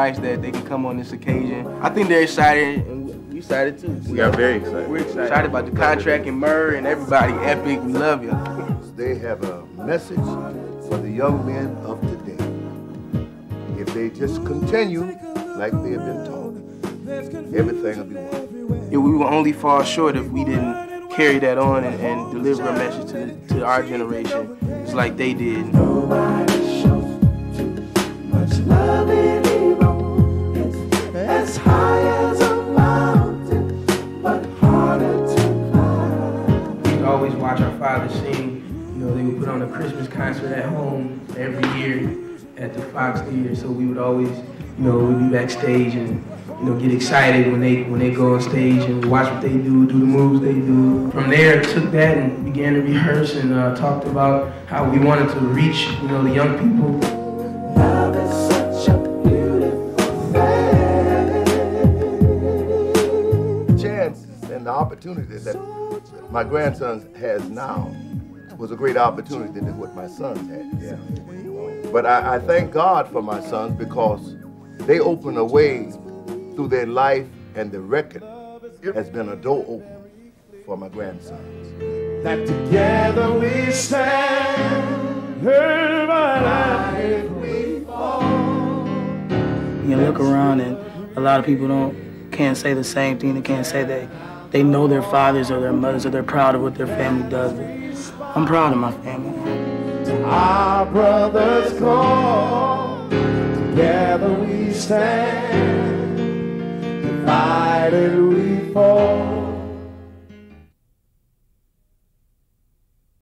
nice that they can come on this occasion. I think they're excited, and we excited too. We are very excited. We're excited about the contract and Myrrh and everybody. Epic, we love you. They have a message for the young men of today. If they just continue like they have been taught, everything will be well. Yeah, we will only fall short if we didn't carry that on and, and deliver a message to, to our generation, just like they did. Always watch our father sing. You know, they would put on a Christmas concert at home every year at the Fox Theater. So we would always, you know, we'd be backstage and you know get excited when they when they go on stage and watch what they do, do the moves they do. From there, took that and began to rehearse and uh, talked about how we wanted to reach, you know, the young people. Opportunity that my grandson has now was a great opportunity than what my sons had. Yeah. But I, I thank God for my sons because they opened a way through their life and the record has been a door open for my grandsons. that together we stand, heard by life we fall. You can look around and a lot of people don't can't say the same thing. They can't say they they know their fathers or their mothers or they're proud of what their family does. But I'm proud of my family. Our brothers call, together we stand, divided